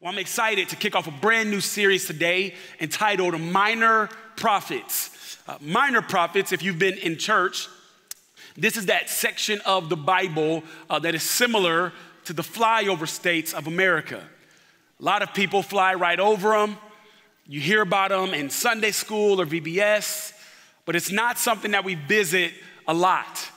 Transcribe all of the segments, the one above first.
Well, I'm excited to kick off a brand new series today entitled Minor Prophets. Uh, minor Prophets, if you've been in church, this is that section of the Bible uh, that is similar to the flyover states of America. A lot of people fly right over them. You hear about them in Sunday school or VBS, but it's not something that we visit a lot.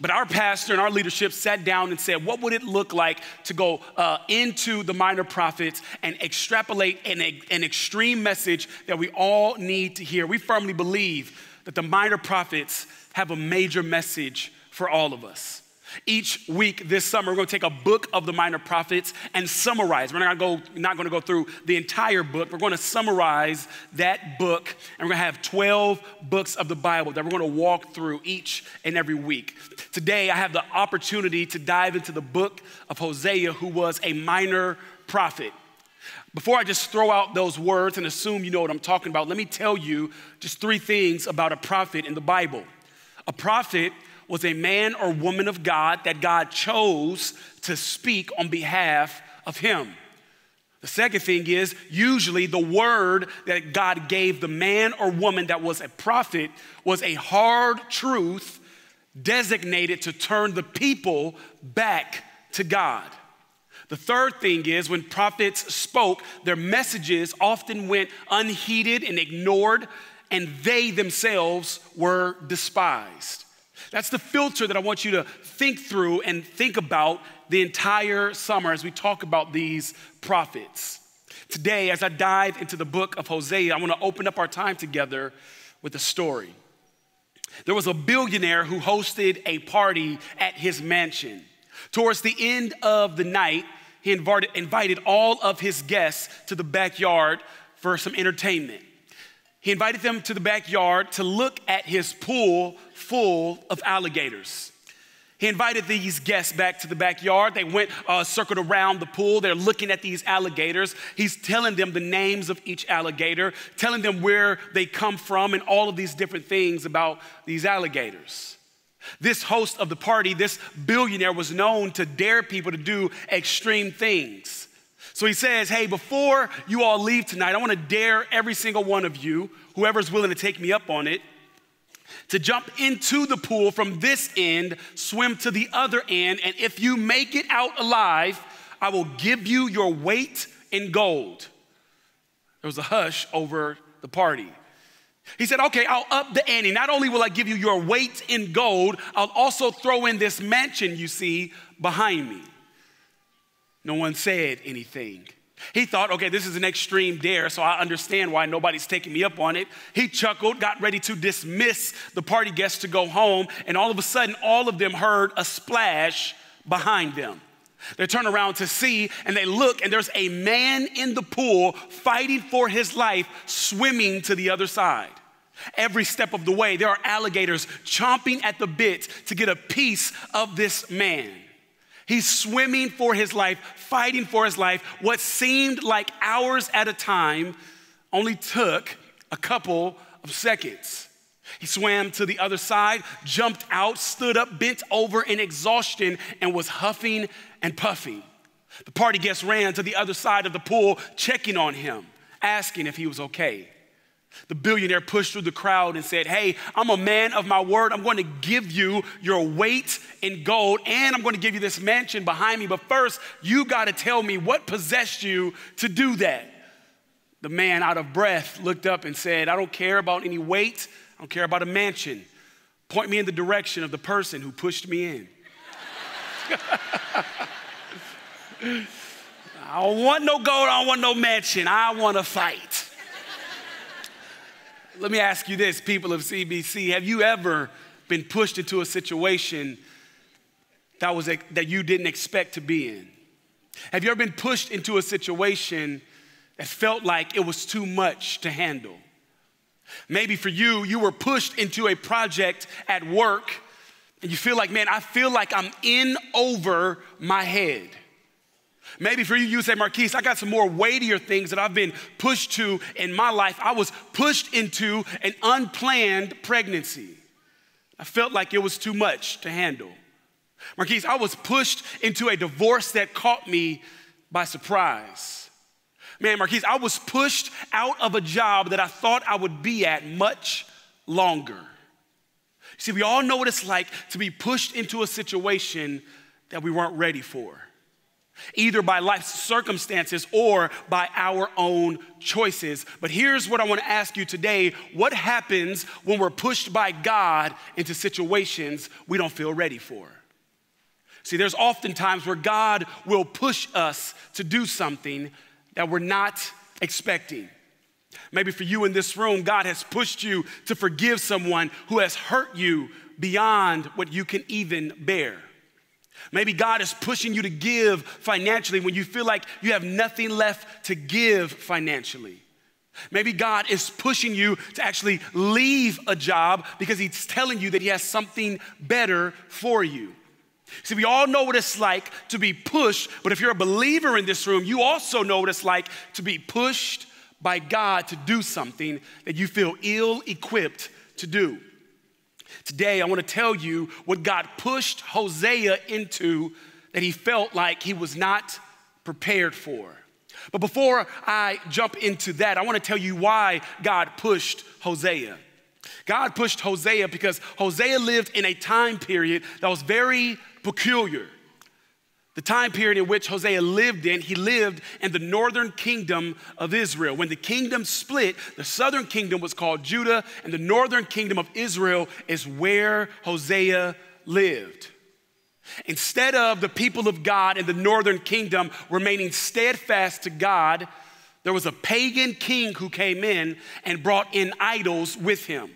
But our pastor and our leadership sat down and said, What would it look like to go uh, into the minor prophets and extrapolate an, an extreme message that we all need to hear? We firmly believe that the minor prophets have a major message for all of us. Each week this summer, we're going to take a book of the minor prophets and summarize. We're not going to go, go through the entire book. We're going to summarize that book, and we're going to have 12 books of the Bible that we're going to walk through each and every week. Today, I have the opportunity to dive into the book of Hosea, who was a minor prophet. Before I just throw out those words and assume you know what I'm talking about, let me tell you just three things about a prophet in the Bible. A prophet was a man or woman of God that God chose to speak on behalf of him. The second thing is, usually the word that God gave the man or woman that was a prophet was a hard truth designated to turn the people back to God. The third thing is, when prophets spoke, their messages often went unheeded and ignored, and they themselves were despised. That's the filter that I want you to think through and think about the entire summer as we talk about these prophets. Today, as I dive into the book of Hosea, I want to open up our time together with a story. There was a billionaire who hosted a party at his mansion. Towards the end of the night, he invited, all of his guests to the backyard for some entertainment. He invited them to the backyard to look at his pool full of alligators. He invited these guests back to the backyard. They went, uh, circled around the pool. They're looking at these alligators. He's telling them the names of each alligator, telling them where they come from, and all of these different things about these alligators. This host of the party, this billionaire, was known to dare people to do extreme things. So he says, Hey, before you all leave tonight, I want to dare every single one of you, whoever's willing to take me up on it, to jump into the pool from this end, swim to the other end, and if you make it out alive, I will give you your weight in gold. There was a hush over the party. He said, Okay, I'll up the ante. Not only will I give you your weight in gold, I'll also throw in this mansion you see behind me. No one said anything. He thought, okay, this is an extreme dare, so I understand why nobody's taking me up on it. He chuckled, got ready to dismiss the party guests to go home, and all of a sudden, all of them heard a splash behind them. They turn around to see, and they look, and there's a man in the pool fighting for his life, swimming to the other side. Every step of the way, there are alligators chomping at the bit to get a piece of this man. He's swimming for his life, fighting for his life. What seemed like hours at a time only took a couple of seconds. He swam to the other side, jumped out, stood up, bent over in exhaustion, and was huffing and puffing. The party guests ran to the other side of the pool, checking on him, asking if he was okay. The billionaire pushed through the crowd and said, Hey, I'm a man of my word. I'm going to give you your weight in gold and I'm going to give you this mansion behind me. But first, you got to tell me what possessed you to do that. The man, out of breath, looked up and said, I don't care about any weight. I don't care about a mansion. Point me in the direction of the person who pushed me in. I don't want no gold. I don't want no mansion. I want to fight. Let me ask you this, people of CBC. Have you ever been pushed into a situation that, was a, that you didn't expect to be in? Have you ever been pushed into a situation that felt like it was too much to handle? Maybe for you, you were pushed into a project at work and you feel like, man, I feel like I'm in over my head. Maybe for you, you say, Marquise, I got some more weightier things that I've been pushed to in my life. I was pushed into an unplanned pregnancy. I felt like it was too much to handle. Marquise, I was pushed into a divorce that caught me by surprise. Man, Marquise, I was pushed out of a job that I thought I would be at much longer. See, we all know what it's like to be pushed into a situation that we weren't ready for, either by life's circumstances or by our own choices. But here's what I want to ask you today what happens when we're pushed by God into situations we don't feel ready for? See, there's often times where God will push us to do something that we're not expecting. Maybe for you in this room, God has pushed you to forgive someone who has hurt you beyond what you can even bear. Maybe God is pushing you to give financially when you feel like you have nothing left to give financially. Maybe God is pushing you to actually leave a job because He's telling you that He has something better for you. See, we all know what it's like to be pushed, but if you're a believer in this room, you also know what it's like to be pushed by God to do something that you feel ill equipped to do. Today, I want to tell you what God pushed Hosea into that he felt like he was not prepared for. But before I jump into that, I want to tell you why God pushed Hosea. God pushed Hosea because Hosea lived in a time period that was very peculiar. The time period in which Hosea lived in, he lived in the northern kingdom of Israel. When the kingdom split, the southern kingdom was called Judah, and the northern kingdom of Israel is where Hosea lived. Instead of the people of God in the northern kingdom remaining steadfast to God, there was a pagan king who came in and brought in idols with him.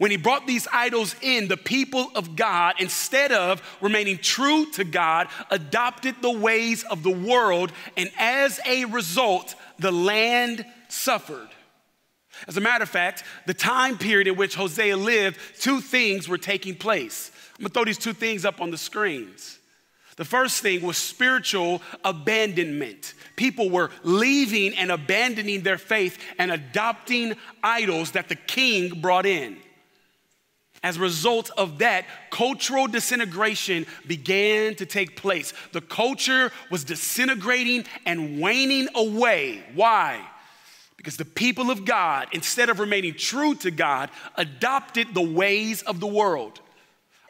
When he brought these idols in, the people of God, instead of remaining true to God, adopted the ways of the world, and as a result, the land suffered. As a matter of fact, the time period in which Hosea lived, two things were taking place. I'm gonna throw these two things up on the screens. The first thing was spiritual abandonment. People were leaving and abandoning their faith and adopting idols that the king brought in. As a result of that, cultural disintegration began to take place. The culture was disintegrating and waning away. Why? Because the people of God, instead of remaining true to God, adopted the ways of the world.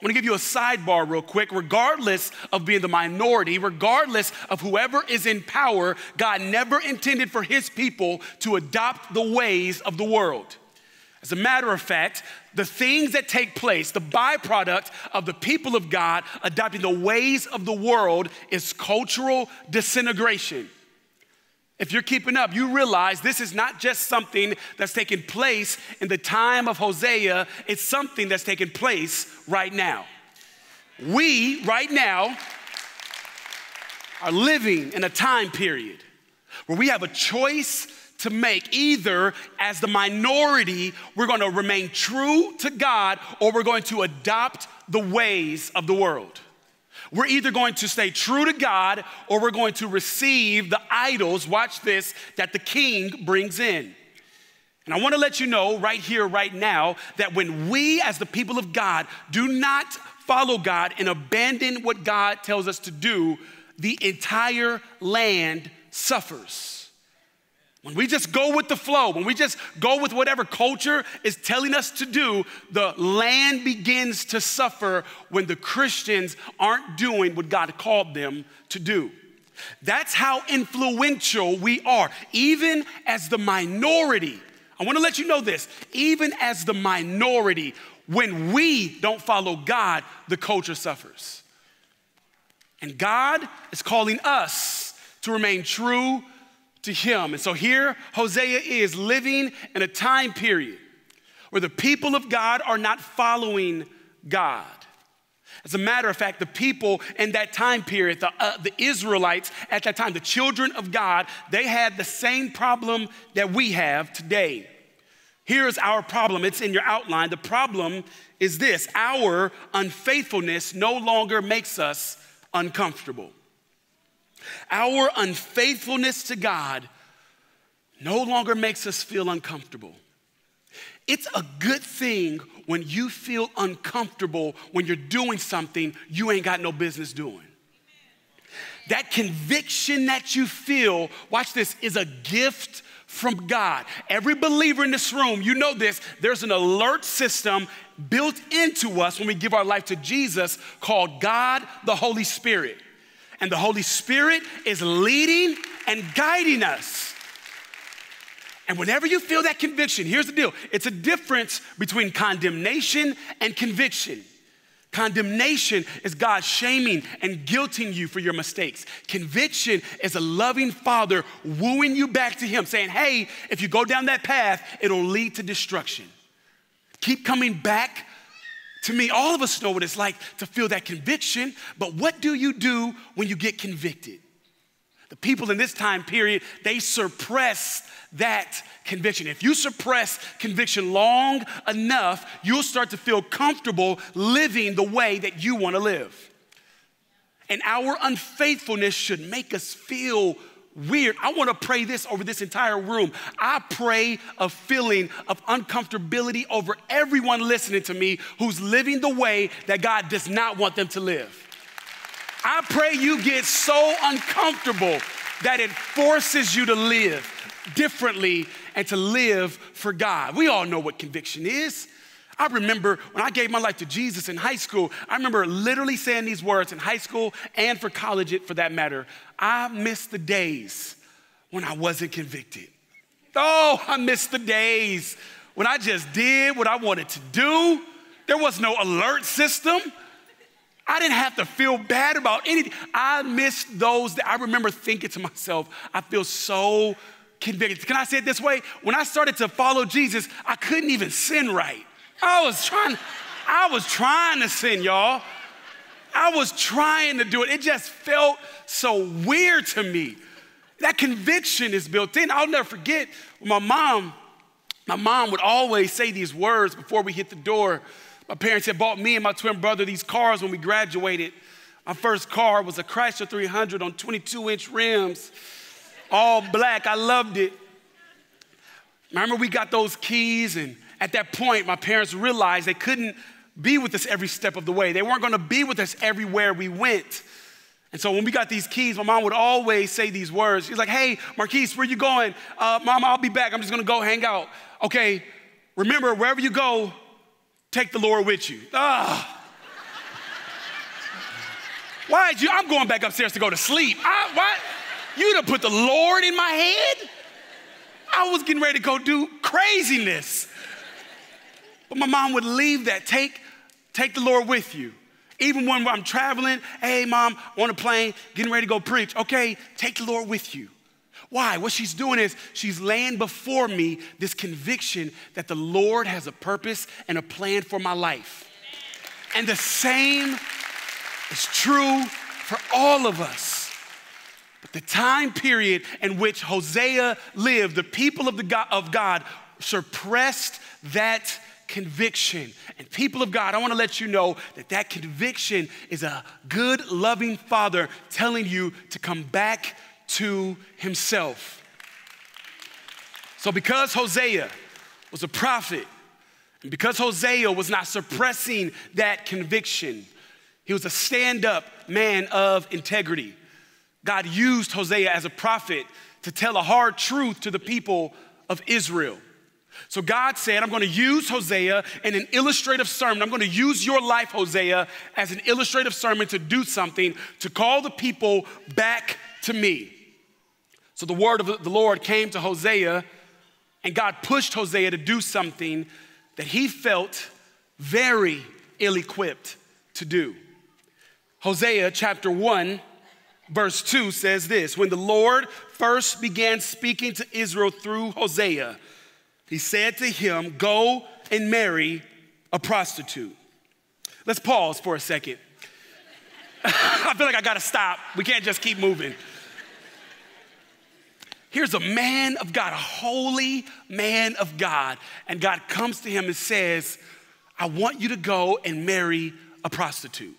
I'm gonna give you a sidebar real quick. Regardless of being the minority, regardless of whoever is in power, God never intended for his people to adopt the ways of the world. As a matter of fact, the things that take place, the byproduct of the people of God adopting the ways of the world is cultural disintegration. If you're keeping up, you realize this is not just something that's taking place in the time of Hosea, it's something that's taking place right now. We, right now, are living in a time period where we have a choice to make. Either as the minority, we're going to remain true to God or we're going to adopt the ways of the world. We're either going to stay true to God or we're going to receive the idols, watch this, that the king brings in. And I want to let you know right here, right now, that when we as the people of God do not follow God and abandon what God tells us to do, the entire land suffers. When we just go with the flow, when we just go with whatever culture is telling us to do, the land begins to suffer when the Christians aren't doing what God called them to do. That's how influential we are, even as the minority. I want to let you know this even as the minority, when we don't follow God, the culture suffers. And God is calling us to remain true to him. And so here Hosea is living in a time period where the people of God are not following God. As a matter of fact, the people in that time period, the, uh, the Israelites at that time, the children of God, they had the same problem that we have today. Here's our problem. It's in your outline. The problem is this our unfaithfulness no longer makes us uncomfortable. Our unfaithfulness to God no longer makes us feel uncomfortable. It's a good thing when you feel uncomfortable when you're doing something you ain't got no business doing. That conviction that you feel, watch this, is a gift from God. Every believer in this room, you know this, there's an alert system built into us when we give our life to Jesus called God the Holy Spirit. And the Holy Spirit is leading and guiding us. And whenever you feel that conviction, here's the deal it's a difference between condemnation and conviction. Condemnation is God shaming and guilting you for your mistakes. Conviction is a loving father wooing you back to Him, saying, Hey, if you go down that path, it'll lead to destruction. Keep coming back to me. All of us know what it's like to feel that conviction, but what do you do when you get convicted? The people in this time period, they suppress that conviction. If you suppress conviction long enough, you'll start to feel comfortable living the way that you want to live. And our unfaithfulness should make us feel weird. I want to pray this over this entire room. I pray a feeling of uncomfortability over everyone listening to me who's living the way that God does not want them to live. I pray you get so uncomfortable that it forces you to live differently and to live for God. We all know what conviction is. I remember when I gave my life to Jesus in high school, I remember literally saying these words in high school and for college, it for that matter. I miss the days when I wasn't convicted. Oh, I miss the days when I just did what I wanted to do. There was no alert system. I didn't have to feel bad about anything. I missed those that I remember thinking to myself, I feel so convicted. Can I say it this way? When I started to follow Jesus, I couldn't even sin right. I was trying, I was trying to sin, y'all. I was trying to do it. It just felt so weird to me. That conviction is built in. I'll never forget my mom, my mom would always say these words before we hit the door. My parents had bought me and my twin brother these cars when we graduated. My first car was a Chrysler 300 on 22 inch rims all black. I loved it. Remember, we got those keys, and at that point, my parents realized they couldn't be with us every step of the way. They weren't gonna be with us everywhere we went. And so when we got these keys, my mom would always say these words. She's like, hey, Marquise, where you going? Uh, Mom, I'll be back. I'm just gonna go hang out. Okay, remember, wherever you go, take the Lord with you. Ah. Why did you? I'm going back upstairs to go to sleep. I, what? You'd have put the Lord in my head. I was getting ready to go do craziness. But my mom would leave that. Take, take the Lord with you. Even when I'm traveling, hey, mom, on a plane, getting ready to go preach. Okay, take the Lord with you. Why? What she's doing is she's laying before me this conviction that the Lord has a purpose and a plan for my life. And the same is true for all of us. But the time period in which Hosea lived, the people of, the God, of God suppressed that conviction. And people of God, I want to let you know that that conviction is a good, loving father telling you to come back to himself. So, because Hosea was a prophet, and because Hosea was not suppressing that conviction, he was a stand up man of integrity. God used Hosea as a prophet to tell a hard truth to the people of Israel. So God said, I'm going to use Hosea in an illustrative sermon. I'm going to use your life, Hosea, as an illustrative sermon to do something to call the people back to me. So the word of the Lord came to Hosea, and God pushed Hosea to do something that he felt very ill equipped to do. Hosea chapter 1 verse 2 says this When the Lord first began speaking to Israel through Hosea, he said to him, Go and marry a prostitute. Let's pause for a second. I feel like I gotta stop. We can't just keep moving. Here's a man of God, a holy man of God, and God comes to him and says, I want you to go and marry a prostitute.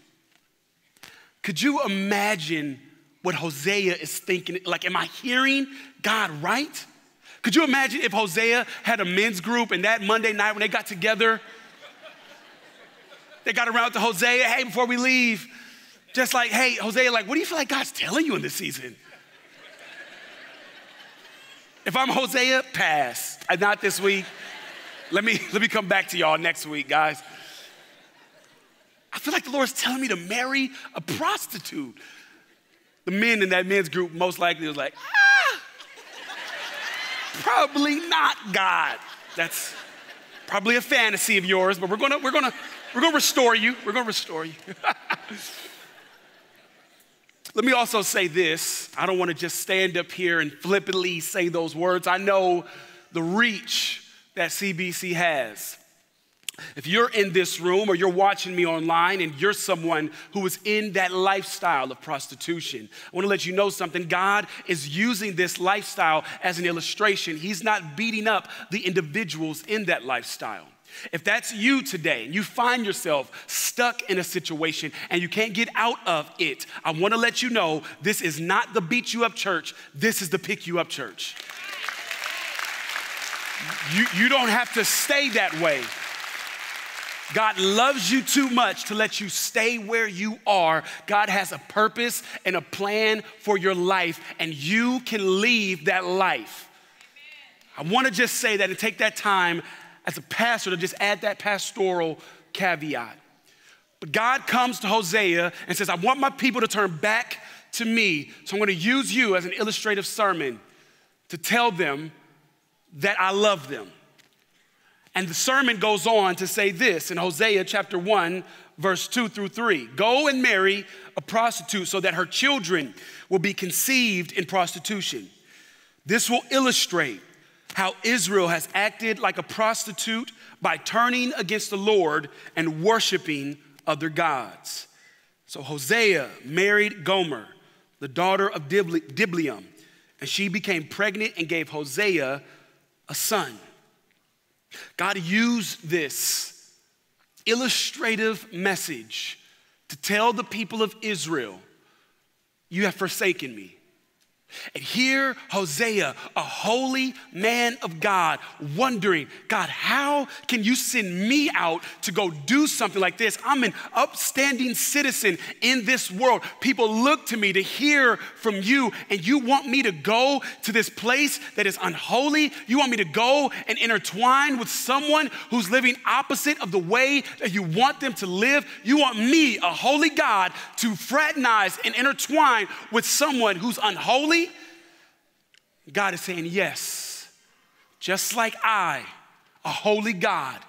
Could you imagine what Hosea is thinking. Like, am I hearing God right? Could you imagine if Hosea had a men's group and that Monday night when they got together, they got around to Hosea, hey, before we leave, Just like, hey, Hosea, like, what do you feel like God's telling you in this season? If I'm Hosea, pass. Not this week. Let me, let me come back to y'all next week, guys. I feel like the Lord's telling me to marry a prostitute. The men in that men's group most likely was like, ah, probably not God. That's probably a fantasy of yours, but we're gonna, we're gonna, we're gonna restore you. We're gonna restore you. Let me also say this. I don't want to just stand up here and flippantly say those words. I know the reach that CBC has. If you're in this room or you're watching me online and you're someone who is in that lifestyle of prostitution, I want to let you know something. God is using this lifestyle as an illustration. He's not beating up the individuals in that lifestyle. If that's you today and you find yourself stuck in a situation and you can't get out of it, I want to let you know this is not the beat you up church, this is the pick you up church. You, you don't have to stay that way. God loves you too much to let you stay where you are. God has a purpose and a plan for your life, and you can leave that life. I want to just say that and take that time as a pastor to just add that pastoral caveat. But God comes to Hosea and says, I want my people to turn back to me. So I'm going to use you as an illustrative sermon to tell them that I love them. And the sermon goes on to say this in Hosea chapter 1, verse 2 through 3 Go and marry a prostitute so that her children will be conceived in prostitution. This will illustrate how Israel has acted like a prostitute by turning against the Lord and worshiping other gods. So Hosea married Gomer, the daughter of Diblaim, and she became pregnant and gave Hosea a son. God used this illustrative message to tell the people of Israel, You have forsaken me. And here, Hosea, a holy man of God, wondering, God, how can you send me out to go do something like this? I'm an upstanding citizen in this world. People look to me to hear from you, and you want me to go to this place that is unholy? You want me to go and intertwine with someone who's living opposite of the way that you want them to live? You want me, a holy God, to fraternize and intertwine with someone who's unholy? God is saying, Yes, just like I, a holy God,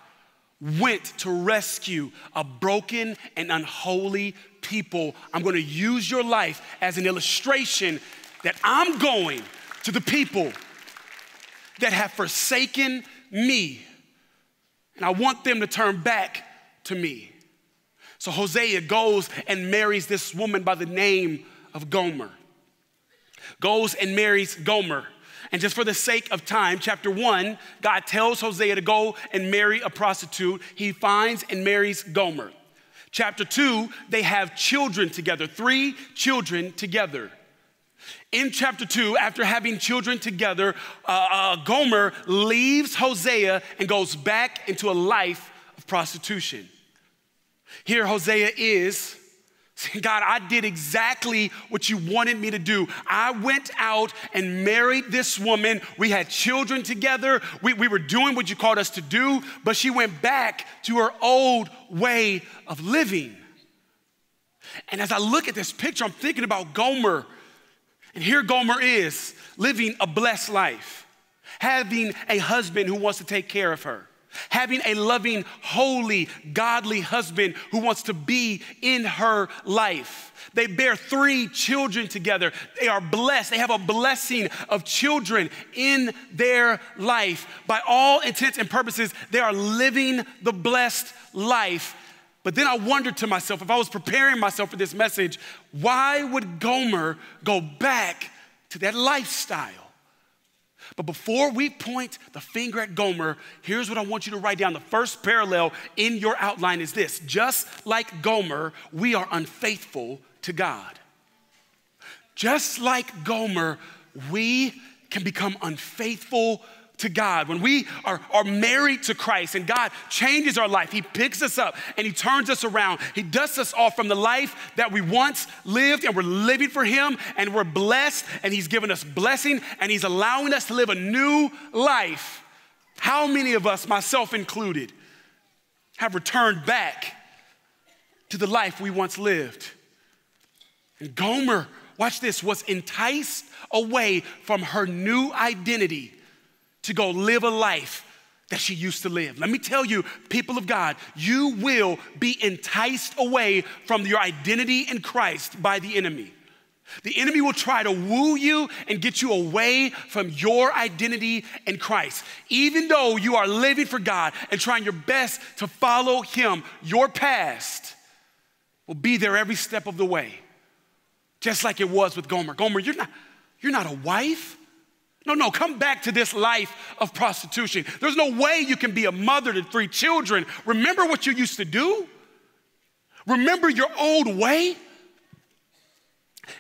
went to rescue a broken and unholy people, I'm gonna use your life as an illustration that I'm going to the people that have forsaken me. And I want them to turn back to me. So Hosea goes and marries this woman by the name of Gomer goes and marries Gomer. And just for the sake of time, chapter one, God tells Hosea to go and marry a prostitute. He finds and marries Gomer. Chapter two, they have children together, three children together. In chapter two, after having children together, uh, uh, Gomer leaves Hosea and goes back into a life of prostitution. Here, Hosea is God, I did exactly what you wanted me to do. I went out and married this woman. We had children together. We, we were doing what you called us to do, but she went back to her old way of living. And as I look at this picture, I'm thinking about Gomer. And here Gomer is living a blessed life, having a husband who wants to take care of her having a loving, holy, godly husband who wants to be in her life. They bear three children together. They are blessed. They have a blessing of children in their life. By all intents and purposes, they are living the blessed life. But then I wondered to myself, if I was preparing myself for this message, why would Gomer go back to that lifestyle? But before we point the finger at Gomer, here's what I want you to write down. The first parallel in your outline is this just like Gomer, we are unfaithful to God. Just like Gomer, we can become unfaithful to God, when we are, are married to Christ and God changes our life, He picks us up and He turns us around. He dusts us off from the life that we once lived and we're living for Him and we're blessed and He's given us blessing and He's allowing us to live a new life. How many of us, myself included, have returned back to the life we once lived? And Gomer, watch this, was enticed away from her new identity to go live a life that she used to live. Let me tell you, people of God, you will be enticed away from your identity in Christ by the enemy. The enemy will try to woo you and get you away from your identity in Christ. Even though you are living for God and trying your best to follow Him, your past will be there every step of the way. Just like it was with Gomer. Gomer, you're not, you're not a wife. No, no, come back to this life of prostitution. There's no way you can be a mother to three children. Remember what you used to do? Remember your old way?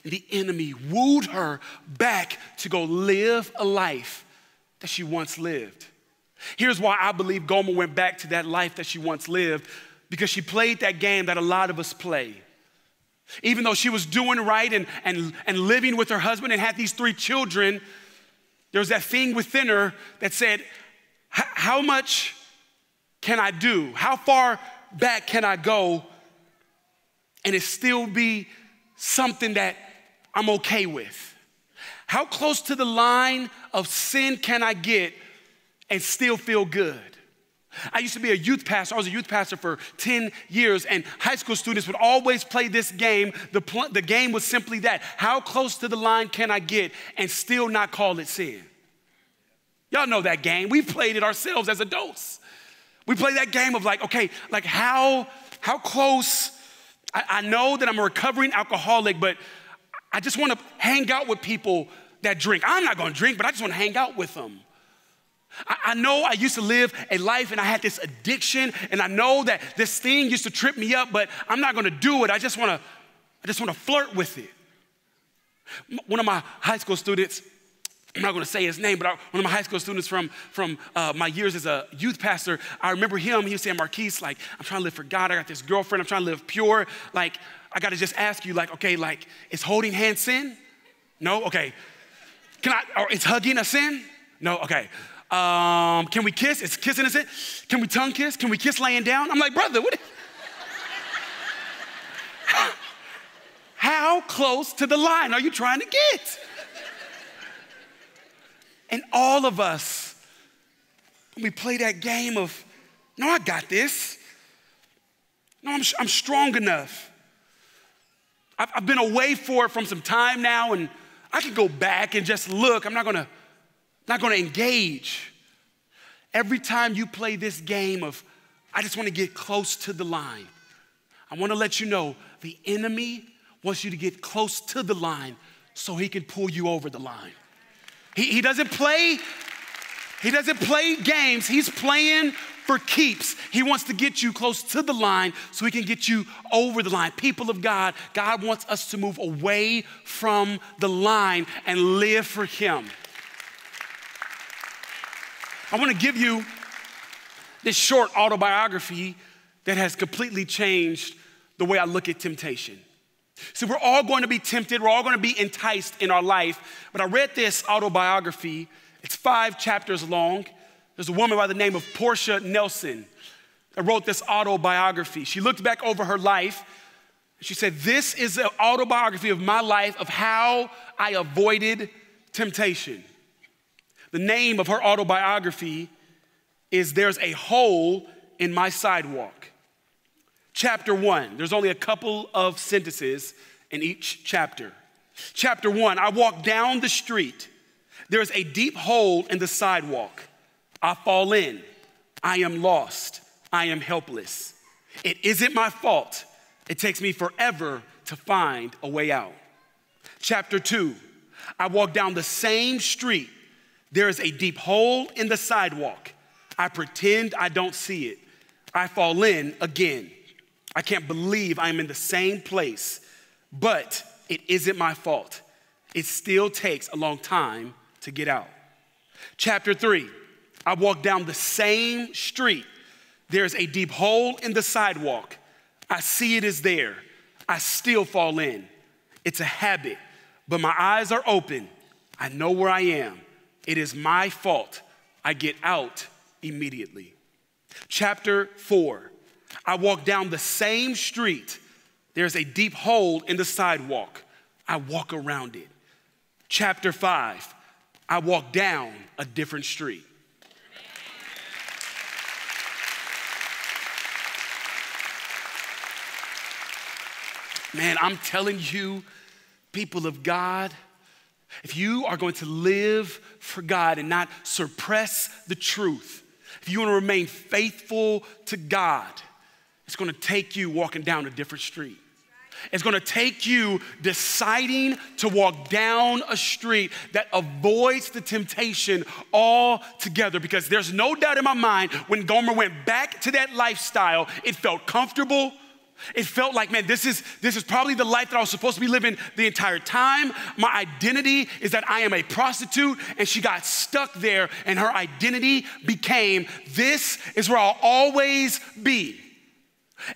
The enemy wooed her back to go live a life that she once lived. Here's why I believe Gomer went back to that life that she once lived because she played that game that a lot of us play. Even though she was doing right and, and, and living with her husband and had these three children, there was that thing within her that said, How much can I do? How far back can I go and it still be something that I'm okay with? How close to the line of sin can I get and still feel good? I used to be a youth pastor. I was a youth pastor for 10 years, and high school students would always play this game. The, pl- the game was simply that how close to the line can I get and still not call it sin? Y'all know that game. We played it ourselves as adults. We play that game of like, okay, like how, how close, I, I know that I'm a recovering alcoholic, but I just want to hang out with people that drink. I'm not going to drink, but I just want to hang out with them. I, know I used to live a life and I had this addiction, and I know that this thing used to trip me up, but I'm not gonna do it. I just wanna, I just wanna flirt with it. One of my high school students, I'm not gonna say his name, but one of my high school students from, from uh, my years as a youth pastor, I remember him, he was saying, Marquise, like, I'm trying to live for God. I got this girlfriend, I'm trying to live pure. Like, I gotta just ask you, like, okay, like, is holding hands sin? No? Okay. Can I, or is hugging a sin? No? Okay. Um, can we kiss? Is kissing a sin? Can we tongue kiss? Can we kiss laying down? I'm like, brother, what? How close to the line are you trying to get? And all of us, we play that game of, no, I got this. No, I'm, I'm strong enough. I've, I've been away for it from some time now, and I can go back and just look. I'm not gonna not gonna engage. Every time you play this game of, I just wanna get close to the line, I wanna let you know the enemy wants you to get close to the line so he can pull you over the line. He, he doesn't play, he doesn't play games, he's playing for keeps. He wants to get you close to the line so he can get you over the line. People of God, God wants us to move away from the line and live for him. I want to give you this short autobiography that has completely changed the way I look at temptation. See, we're all going to be tempted, we're all going to be enticed in our life. But I read this autobiography, it's five chapters long. There's a woman by the name of Portia Nelson that wrote this autobiography. She looked back over her life. She said, This is an autobiography of my life of how I avoided temptation. The name of her autobiography is There's a Hole in My Sidewalk. Chapter one, there's only a couple of sentences in each chapter. Chapter one, I walk down the street. There's a deep hole in the sidewalk. I fall in. I am lost. I am helpless. It isn't my fault. It takes me forever to find a way out. Chapter two, I walk down the same street there is a deep hole in the sidewalk. I pretend I don't see it. I fall in again. I can't believe I'm in the same place, but it isn't my fault. It still takes a long time to get out. Chapter three I walk down the same street. There's a deep hole in the sidewalk. I see it is there. I still fall in. It's a habit, but my eyes are open. I know where I am. It is my fault. I get out immediately. Chapter four I walk down the same street. There's a deep hole in the sidewalk. I walk around it. Chapter five I walk down a different street. Man, I'm telling you, people of God, if you are going to live for God and not suppress the truth, if you want to remain faithful to God, it's going to take you walking down a different street. It's gonna take you deciding to walk down a street that avoids the temptation altogether. Because there's no doubt in my mind when Gomer went back to that lifestyle, it felt comfortable, it felt like, man, this is, this is probably the life that I was supposed to be living the entire time. My identity is that I am a prostitute, and she got stuck there, and her identity became this is where I'll always be.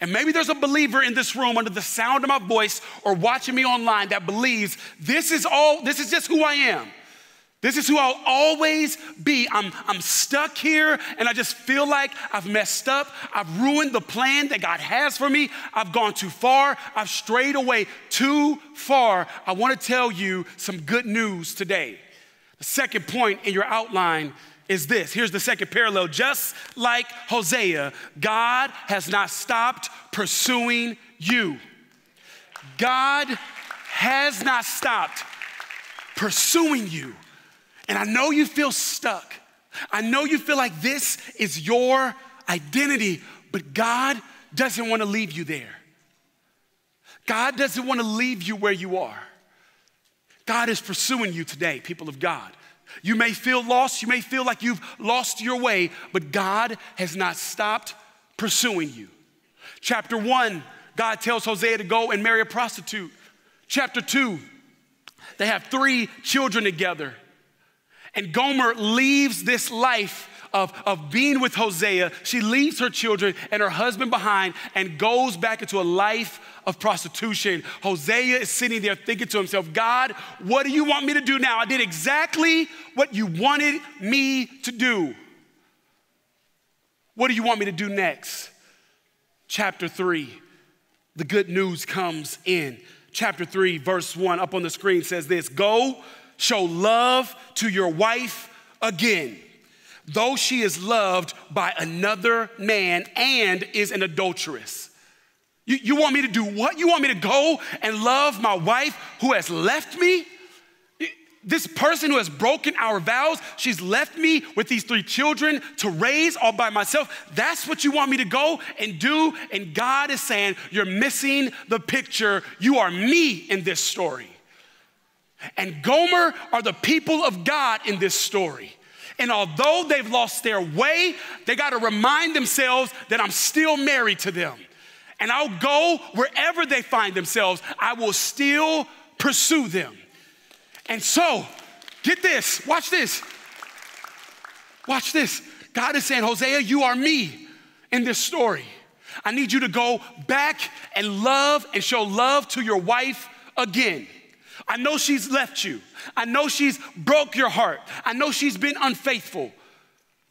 And maybe there's a believer in this room under the sound of my voice or watching me online that believes this is all, this is just who I am. This is who I'll always be. I'm, I'm stuck here and I just feel like I've messed up. I've ruined the plan that God has for me. I've gone too far. I've strayed away too far. I want to tell you some good news today. The second point in your outline is this. Here's the second parallel. Just like Hosea, God has not stopped pursuing you. God has not stopped pursuing you. And I know you feel stuck. I know you feel like this is your identity, but God doesn't want to leave you there. God doesn't want to leave you where you are. God is pursuing you today, people of God. You may feel lost, you may feel like you've lost your way, but God has not stopped pursuing you. Chapter one, God tells Hosea to go and marry a prostitute. Chapter two, they have three children together. And Gomer leaves this life of, of being with Hosea. She leaves her children and her husband behind and goes back into a life of prostitution. Hosea is sitting there thinking to himself, God, what do you want me to do now? I did exactly what you wanted me to do. What do you want me to do next? Chapter 3, the good news comes in. Chapter 3, verse 1 up on the screen says this Go show love to your wife again, though she is loved by another man and is an adulteress. You, you want me to do what? You want me to go and love my wife who has left me? This person who has broken our vows, she's left me with these three children to raise all by myself. That's what you want me to go and do? And God is saying, You're missing the picture. You are me in this story. And Gomer are the people of God in this story. And although they've lost their way, they got to remind themselves that I'm still married to them. And I'll go wherever they find themselves, I will still pursue them. And so, get this, watch this. Watch this. God is saying, Hosea, you are me in this story. I need you to go back and love and show love to your wife again. I know she's left you. I know she's broke your heart. I know she's been unfaithful,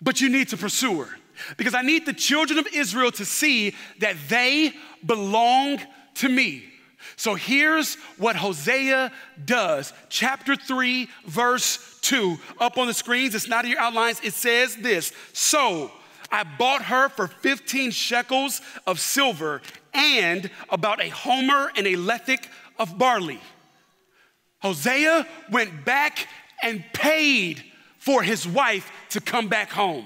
but you need to pursue her because I need the children of Israel to see that they belong to me. So here's what Hosea does. Chapter 3, verse 2, up on the screens. It's not in your outlines. It says this So I bought her for 15 shekels of silver and about a homer and a lethech of barley. Hosea went back and paid for his wife to come back home.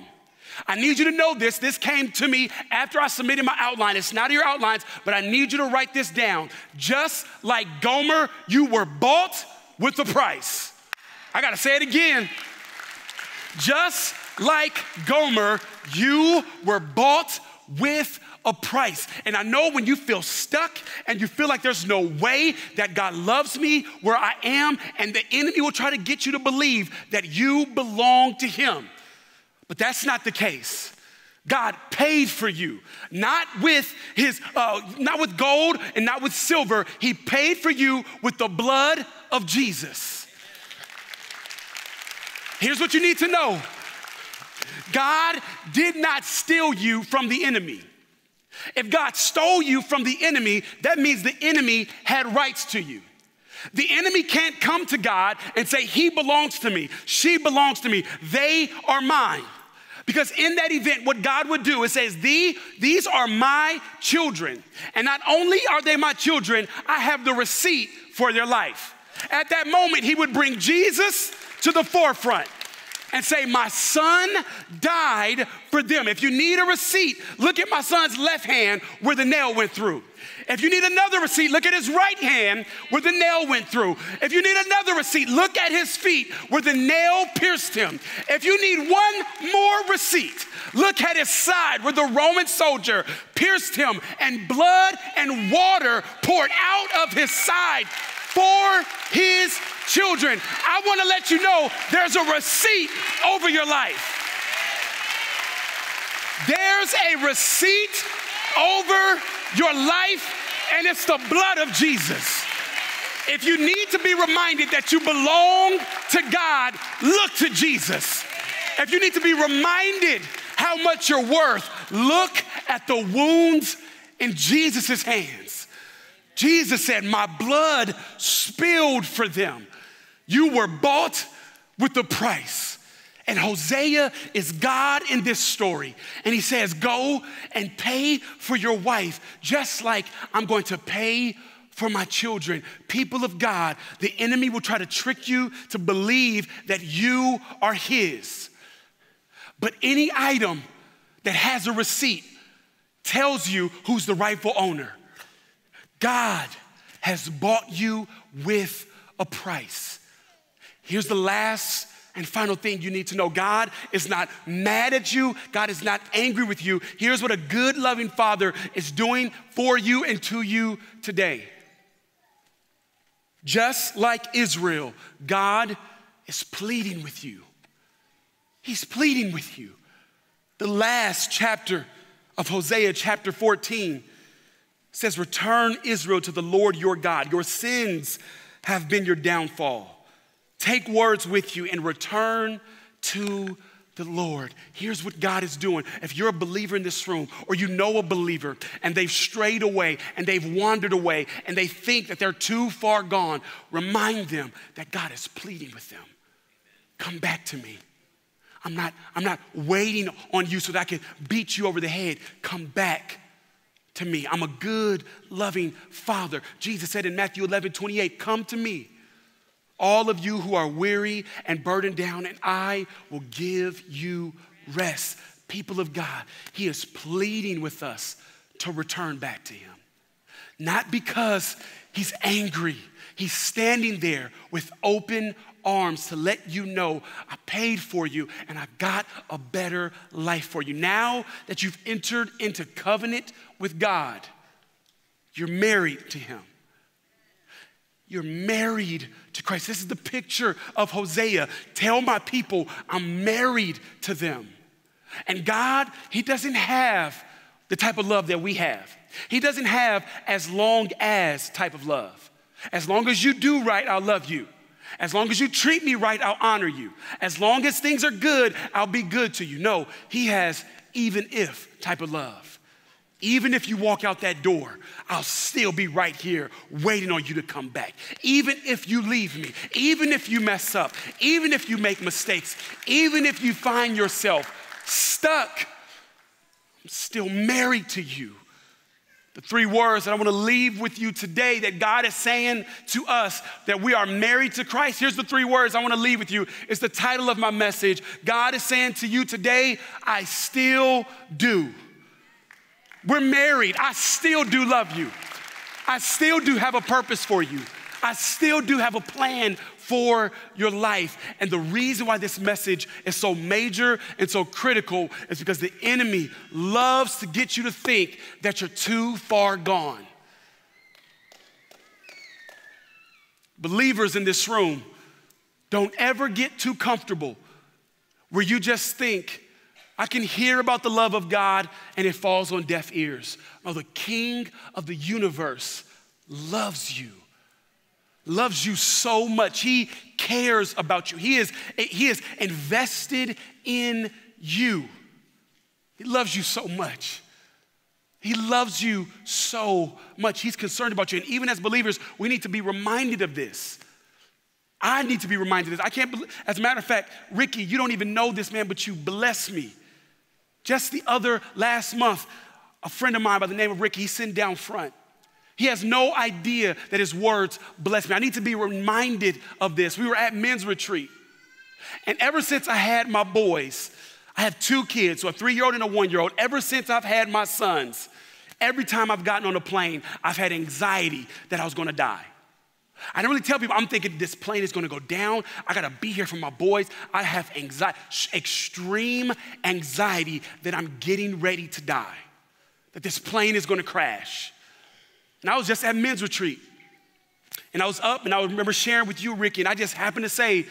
I need you to know this. This came to me after I submitted my outline. It's not in your outlines, but I need you to write this down. Just like Gomer, you were bought with a price. I gotta say it again. Just like Gomer, you were bought with a price. And I know when you feel stuck and you feel like there's no way that God loves me where I am, and the enemy will try to get you to believe that you belong to Him. But that's not the case. God paid for you, not with his, uh, not with gold and not with silver. He paid for you with the blood of Jesus. Here's what you need to know God did not steal you from the enemy. If God stole you from the enemy, that means the enemy had rights to you. The enemy can't come to God and say, He belongs to me, she belongs to me, they are mine. Because in that event, what God would do is says, the, These are my children. And not only are they my children, I have the receipt for their life. At that moment, He would bring Jesus to the forefront and say, My son died for them. If you need a receipt, look at my son's left hand where the nail went through. If you need another receipt, look at his right hand where the nail went through. If you need another receipt, look at his feet where the nail pierced him. If you need one more receipt, look at his side where the Roman soldier pierced him and blood and water poured out of his side for his children. I want to let you know there's a receipt over your life. There's a receipt over your life, and it's the blood of Jesus. If you need to be reminded that you belong to God, look to Jesus. If you need to be reminded how much you're worth, look at the wounds in Jesus' hands. Jesus said, My blood spilled for them. You were bought with a price. And Hosea is God in this story. And he says, Go and pay for your wife, just like I'm going to pay for my children. People of God, the enemy will try to trick you to believe that you are his. But any item that has a receipt tells you who's the rightful owner. God has bought you with a price. Here's the last and final thing you need to know God is not mad at you, God is not angry with you. Here's what a good, loving father is doing for you and to you today. Just like Israel, God is pleading with you. He's pleading with you. The last chapter of Hosea, chapter 14, says, Return Israel to the Lord your God. Your sins have been your downfall. Take words with you and return to the Lord. Here's what God is doing. If you're a believer in this room or you know a believer and they've strayed away and they've wandered away and they think that they're too far gone, remind them that God is pleading with them. Come back to me. I'm not, I'm not waiting on you so that I can beat you over the head. Come back to me. I'm a good, loving father. Jesus said in Matthew 11, 28, Come to me all of you who are weary and burdened down, and I will give you rest. People of God, He is pleading with us to return back to Him. Not because He's angry, He's standing there with open arms to let you know I paid for you and I've got a better life for you. Now that you've entered into covenant with God, you're married to Him. You're married to Christ. This is the picture of Hosea. Tell my people I'm married to them. And God, He doesn't have the type of love that we have. He doesn't have as long as type of love. As long as you do right, I'll love you. As long as you treat me right, I'll honor you. As long as things are good, I'll be good to you. No, He has even if type of love. Even if you walk out that door, I'll still be right here waiting on you to come back. Even if you leave me, even if you mess up, even if you make mistakes, even if you find yourself stuck, I'm still married to you. The three words that I want to leave with you today that God is saying to us that we are married to Christ. Here's the three words I want to leave with you. It's the title of my message. God is saying to you today, I still do. We're married. I still do love you. I still do have a purpose for you. I still do have a plan for your life. And the reason why this message is so major and so critical is because the enemy loves to get you to think that you're too far gone. Believers in this room, don't ever get too comfortable where you just think I can hear about the love of God and it falls on deaf ears. Oh, the King of the universe loves you, loves you so much. He cares about you. He is, he is invested in you. He loves you so much. He loves you so much. He's concerned about you. And even as believers, we need to be reminded of this. I need to be reminded of this. I can't believe, as a matter of fact, Ricky, you don't even know this man, but you bless me. Just the other last month, a friend of mine by the name of Ricky, he's sitting down front. He has no idea that his words bless me. I need to be reminded of this. We were at men's retreat. And ever since I had my boys, I have two kids, so a three year old and a one year old. Ever since I've had my sons, every time I've gotten on a plane, I've had anxiety that I was gonna die. I don't really tell people, I'm thinking this plane is gonna go down. I gotta be here for my boys. I have anxiety, extreme anxiety that I'm getting ready to die, that this plane is gonna crash. And I was just at men's retreat. And I was up and I remember sharing with you, Ricky, and I just happened to say,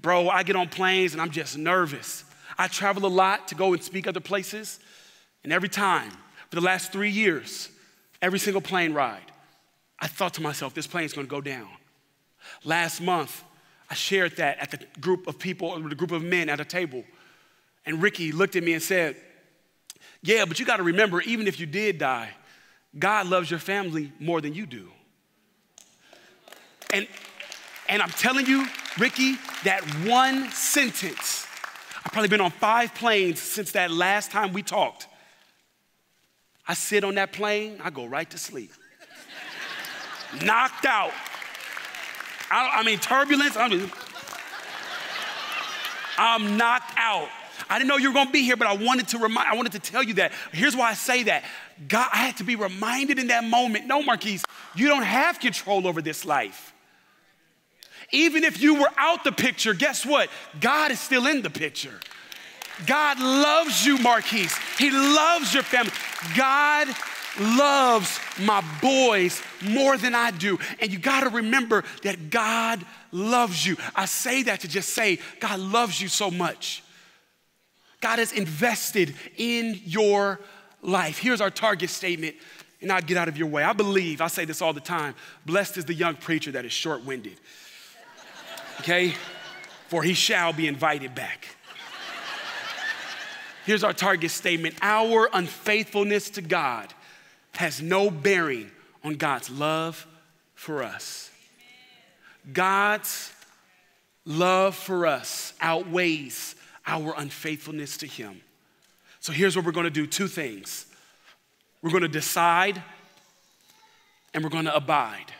Bro, I get on planes and I'm just nervous. I travel a lot to go and speak other places. And every time, for the last three years, every single plane ride, I thought to myself, this plane's gonna go down. Last month, I shared that at the group of people, the group of men at a table. And Ricky looked at me and said, Yeah, but you gotta remember, even if you did die, God loves your family more than you do. And, and I'm telling you, Ricky, that one sentence, I've probably been on five planes since that last time we talked. I sit on that plane, I go right to sleep. Knocked out. I, I mean, turbulence, I mean, I'm knocked out. I didn't know you were gonna be here, but I wanted to remind, I wanted to tell you that. Here's why I say that. God, I had to be reminded in that moment. No, Marquise, you don't have control over this life. Even if you were out the picture, guess what? God is still in the picture. God loves you, Marquise. He loves your family. God loves my boys more than I do. And you got to remember that God loves you. I say that to just say, God loves you so much. God has invested in your life. Here's our target statement, and I'll get out of your way. I believe, I say this all the time blessed is the young preacher that is short winded. Okay? For he shall be invited back. Here's our target statement Our unfaithfulness to God has no bearing on God's love for us. God's love for us outweighs our unfaithfulness to Him. So here's what we're gonna do two things we're gonna decide and we're gonna abide.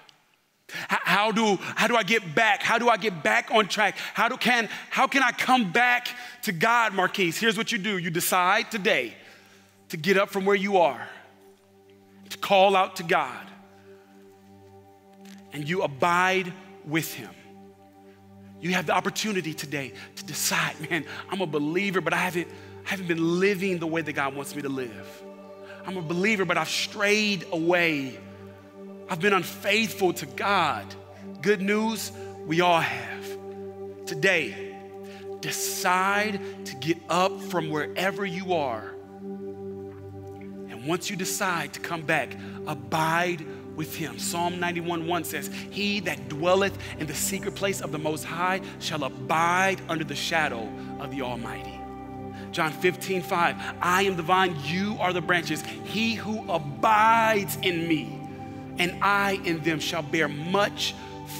How do, how do I get back? How do I get back on track? How, do, can, how can I come back to God, Marquise? Here's what you do you decide today to get up from where you are, to call out to God, and you abide with Him. You have the opportunity today to decide, man, I'm a believer, but I haven't, I haven't been living the way that God wants me to live. I'm a believer, but I've strayed away. I've been unfaithful to God. Good news, we all have. Today, decide to get up from wherever you are. Once you decide to come back, abide with him. Psalm 91 1 says, He that dwelleth in the secret place of the Most High shall abide under the shadow of the Almighty. John 15 5, I am the vine, you are the branches. He who abides in me and I in them shall bear much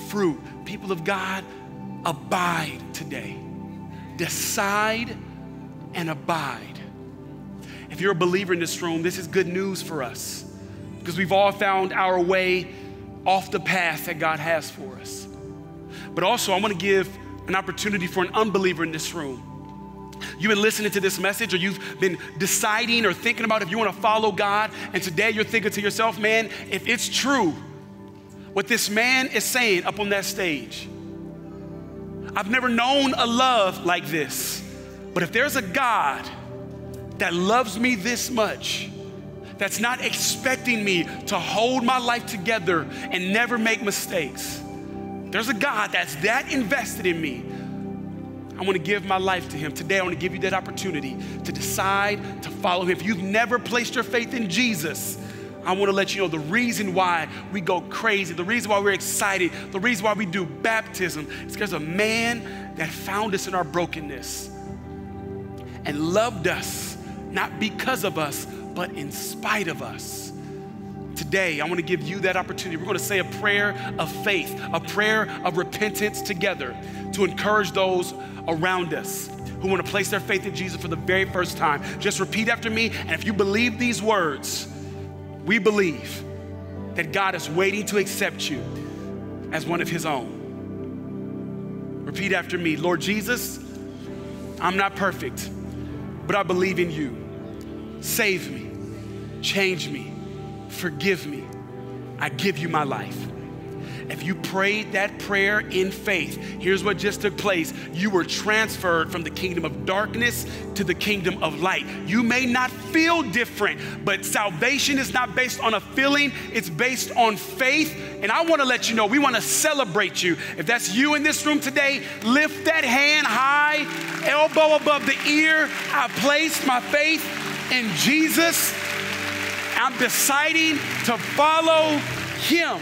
fruit. People of God, abide today. Decide and abide. If you're a believer in this room, this is good news for us because we've all found our way off the path that God has for us. But also, I want to give an opportunity for an unbeliever in this room. You've been listening to this message, or you've been deciding or thinking about if you want to follow God, and today you're thinking to yourself, man, if it's true what this man is saying up on that stage, I've never known a love like this. But if there's a God that loves me this much, that's not expecting me to hold my life together and never make mistakes. There's a God that's that invested in me. I want to give my life to Him. Today, I want to give you that opportunity to decide to follow Him. If you've never placed your faith in Jesus, I want to let you know the reason why we go crazy, the reason why we're excited, the reason why we do baptism is because a man that found us in our brokenness and loved us, not because of us, but in spite of us. Today, I want to give you that opportunity. We're going to say a prayer of faith, a prayer of repentance together to encourage those around us who want to place their faith in Jesus for the very first time. Just repeat after me, and if you believe these words, we believe that God is waiting to accept you as one of His own. Repeat after me Lord Jesus, I'm not perfect, but I believe in you. Save me, change me, forgive me. I give you my life. If you prayed that prayer in faith, here's what just took place. You were transferred from the kingdom of darkness to the kingdom of light. You may not feel different, but salvation is not based on a feeling, it's based on faith. And I want to let you know, we want to celebrate you. If that's you in this room today, lift that hand high, elbow above the ear. I placed my faith in Jesus. I'm deciding to follow him.